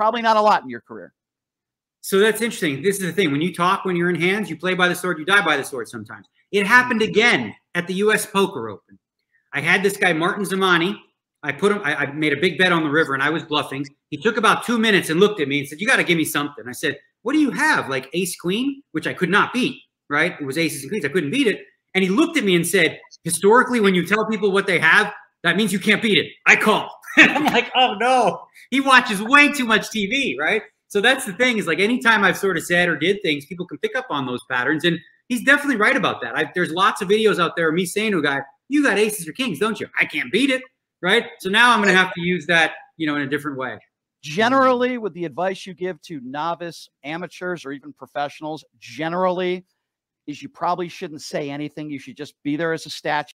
probably not a lot in your career. So that's interesting. This is the thing. When you talk, when you're in hands, you play by the sword, you die by the sword sometimes. It happened again at the US Poker Open. I had this guy, Martin Zamani. I put him, I, I made a big bet on the river and I was bluffing. He took about two minutes and looked at me and said, You got to give me something. I said, What do you have? Like ace queen, which I could not beat, right? It was aces and queens. I couldn't beat it. And he looked at me and said, Historically, when you tell people what they have, that means you can't beat it. I call. I'm like, Oh no. He watches way too much TV, right? So that's the thing is like anytime I've sort of said or did things, people can pick up on those patterns. And he's definitely right about that. I, there's lots of videos out there of me saying to a guy, you got aces or kings, don't you? I can't beat it. Right. So now I'm going to have to use that, you know, in a different way. Generally, with the advice you give to novice amateurs or even professionals, generally is you probably shouldn't say anything. You should just be there as a statue